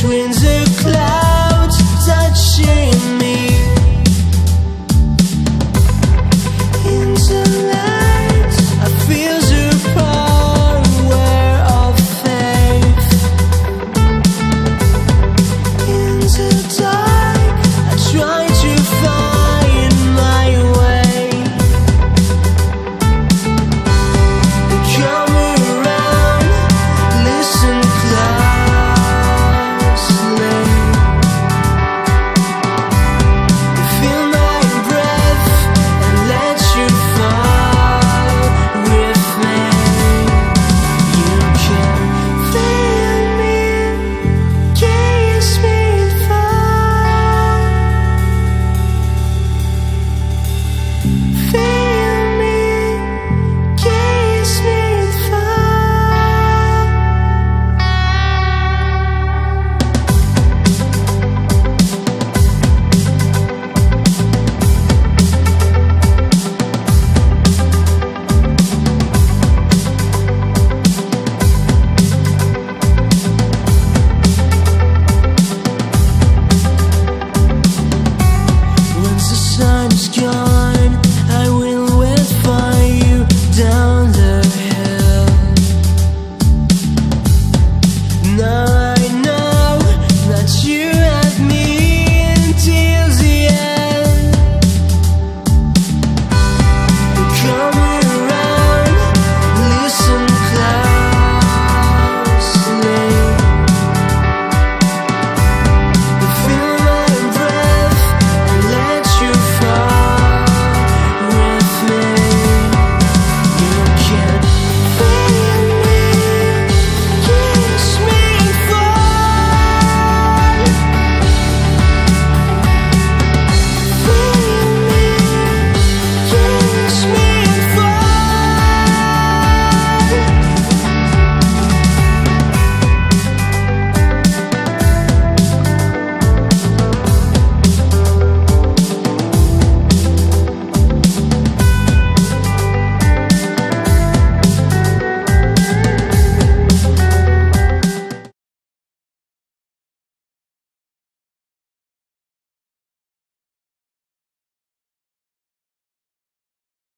twins of clouds.